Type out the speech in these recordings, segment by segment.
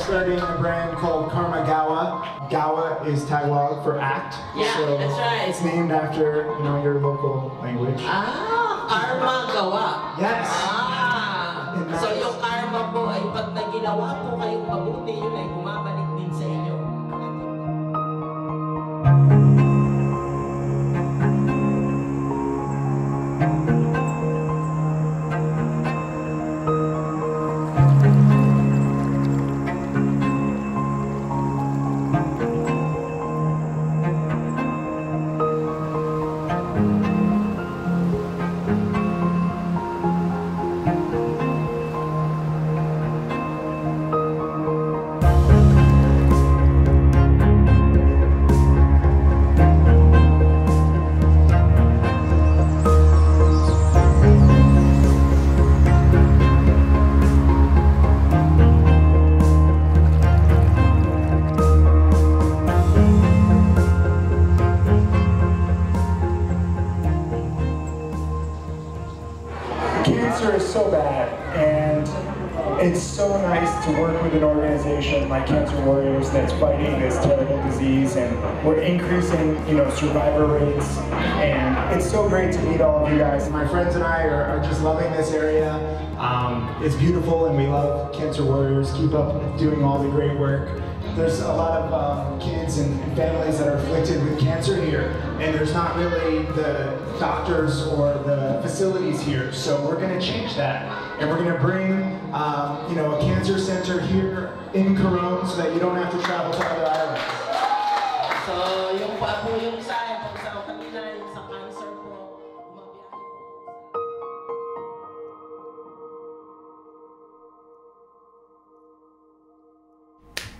starting a brand called Karma Gawa. Gawa is Tagalog for act. Yeah, so that's right. It's named after you know your local language. Ah, karma gawa. Yes. Ah. So yung karma po ay pag na ginawa po kayong mabuti, yun ay Cancer is so bad, and it's so nice to work with an organization like Cancer Warriors that's fighting this terrible disease, and we're increasing, you know, survivor rates, and it's so great to meet all of you guys. My friends and I are, are just loving this area. Um, it's beautiful and we love Cancer Warriors. Keep up doing all the great work. There's a lot of um, kids and families that are afflicted with cancer here, and there's not really the doctors or the facilities here. So we're going to change that, and we're going to bring um, you know a cancer center here in Coron so that you don't have to travel to other islands. So, yung po yung sa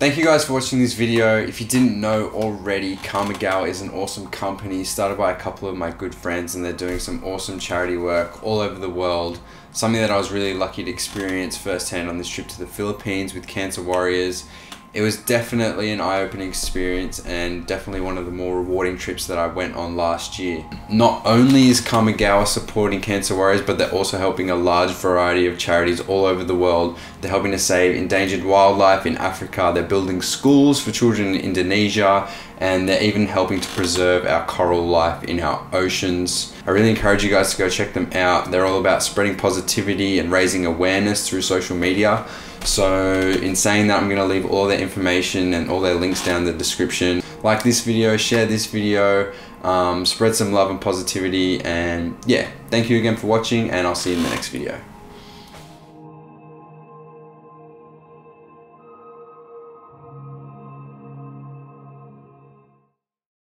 Thank you guys for watching this video. If you didn't know already, Karmagawa is an awesome company started by a couple of my good friends and they're doing some awesome charity work all over the world. Something that I was really lucky to experience firsthand on this trip to the Philippines with Cancer Warriors. It was definitely an eye-opening experience and definitely one of the more rewarding trips that I went on last year. Not only is Karmagawa supporting cancer warriors, but they're also helping a large variety of charities all over the world. They're helping to save endangered wildlife in Africa. They're building schools for children in Indonesia, and they're even helping to preserve our coral life in our oceans. I really encourage you guys to go check them out. They're all about spreading positivity and raising awareness through social media. So, in saying that, I'm going to leave all their information and all their links down in the description. Like this video, share this video, um, spread some love and positivity, and yeah, thank you again for watching, and I'll see you in the next video.